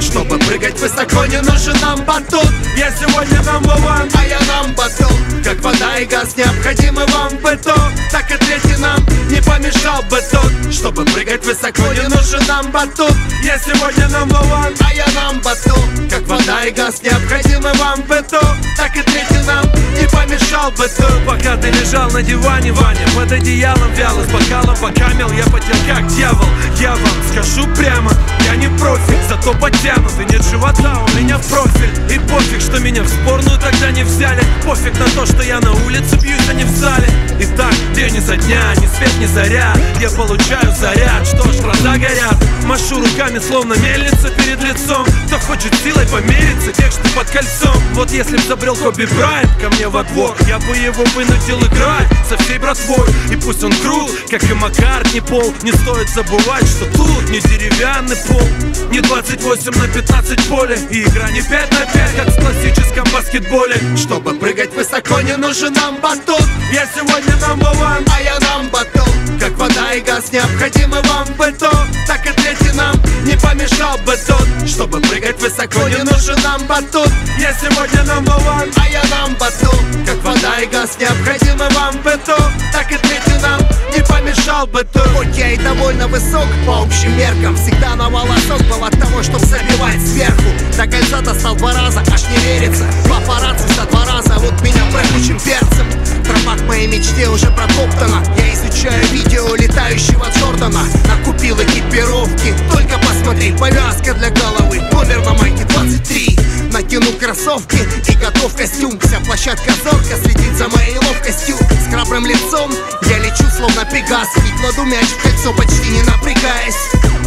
Чтобы прыгать высоко, не нужен нам батут. Я сегодня number one, а я нам батут Как вода и газ необходимы вам быту. Так и третий нам не помешал бы тут Чтобы прыгать высоко, не нужен нам батут. Я сегодня number one, а я нам батут Как вода и газ необходимы вам в быту Так и третий нам не помешал бы тут. Пока ты лежал на диване, Ваня Под одеялом вяло, с бокалом покамил Я потел как дьявол. Я вам скажу прямо, я не профи Зато подтянутый, нет живота, у меня профиль. И пофиг, что меня в сборную тогда не взяли. Пофиг на то, что я на улице бьюсь, а не в зале. И так день изо дня, ни свет, ни заря. Я получаю заряд, что ж, глаза горят. Машу руками, словно мельница перед лицом. Кто хочет силой помериться, тех, что под кольцом. Вот если б забрел Коби Брайант ко мне во двор Я бы его вынудил играть со всей братвой. И пусть он крут, как и Маккарт, не пол. Не стоит забывать, что тут не деревянный пол. Не 28 на 15 поле. И игра не 5 на 5, как в классическом баскетболе. Чтобы прыгать высоко, не нужен нам батут. Я сегодня number one, а я нам батут Как вода и газ необходимы вам в быту. Так третий нам не помешал бы тут Чтобы прыгать высоко, не нужен нам батут. Я сегодня number one, а я нам батут Как вода и газ необходимы вам в быту. Так третий нам не помешал бы тут Хоть я и довольно высок по общим меркам Всегда на волосок был от того, чтоб забивать сверху. До кольца достал два раза, аж не верится. Папарацци за два раза, вот меня прыгучим перцем. Тропа к моей мечте уже протоптана кроссовки и готов костюм. Вся площадка зорко следит за моей ловкостью. С храбрым лицом я лечу словно пегас И кладу мяч в кольцо, почти не напрягаясь.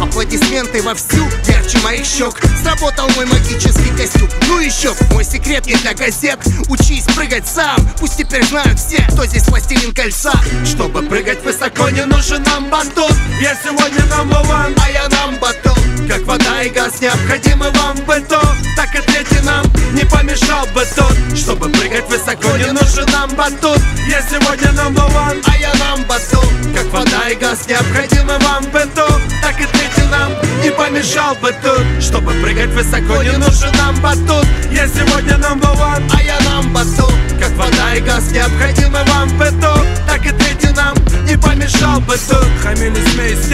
Аплодисменты вовсю, ярче моих щек. Сработал мой магический костюм. Ну еще, мой секрет не для газет. Учись прыгать сам, пусть теперь знают все Кто здесь властелин кольца. Чтобы прыгать высоко, не нужен нам батут Я сегодня number one, а я нам батут Как вода и газ необходимы вам в быту чтобы прыгать высоко. Не нужен нам батут, я сегодня number one. А я нам батут. как вода и газ необходимы вам быту Так и третий нам не помешал бы тут. Чтобы прыгать высоко, не нужен нам батут. Я сегодня number one, а я нам батут. Как вода и газ необходимы вам быту Так и третий нам не помешал бы тут. Хамили смесь,